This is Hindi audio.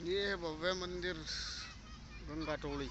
ये है भव्य मंदिर गंगा टोली।